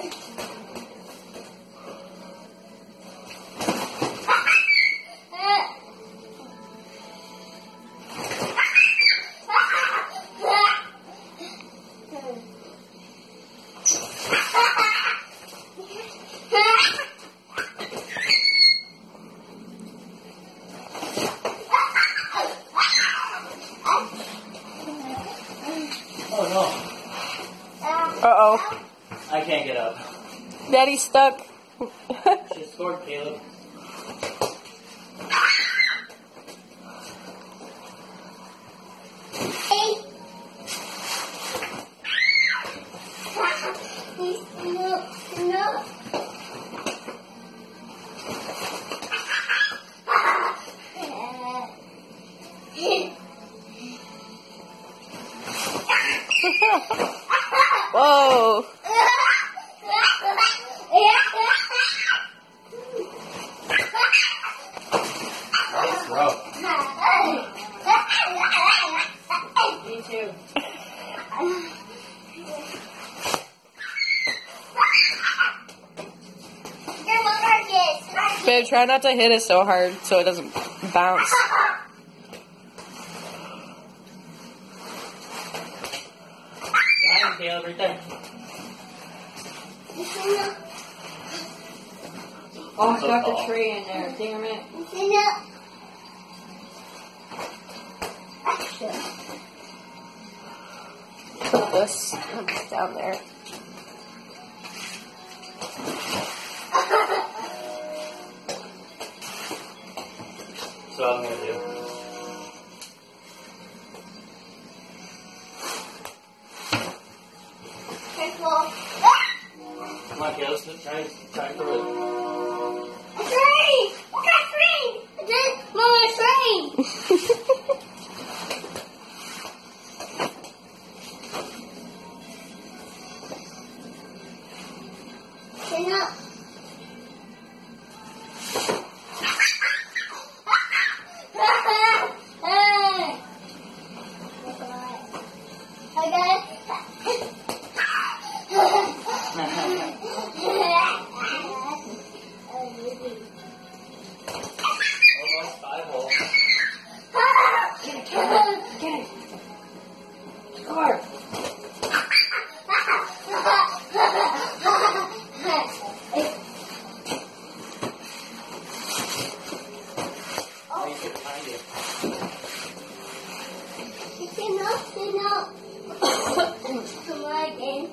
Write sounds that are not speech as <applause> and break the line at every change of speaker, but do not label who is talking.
can can't get up.
Daddy's stuck.
She scored, Caleb.
Whoa. <laughs>
rough.
Me too.
Babe, try not to hit it so hard so it doesn't bounce.
Ryan, Caleb, right there.
Oh, I got the tree in there. Damn it.
Put this down there.
That's what I'm gonna do. Come on, Caleb, let's try, try for it.
啊！哎！<coughs> Come on again.